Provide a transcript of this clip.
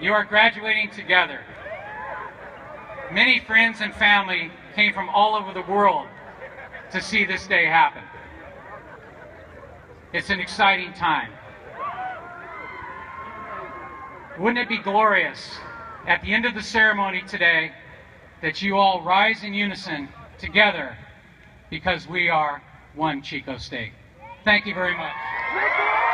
You are graduating together. Many friends and family came from all over the world to see this day happen. It's an exciting time. Wouldn't it be glorious at the end of the ceremony today that you all rise in unison together because we are one Chico State? Thank you very much.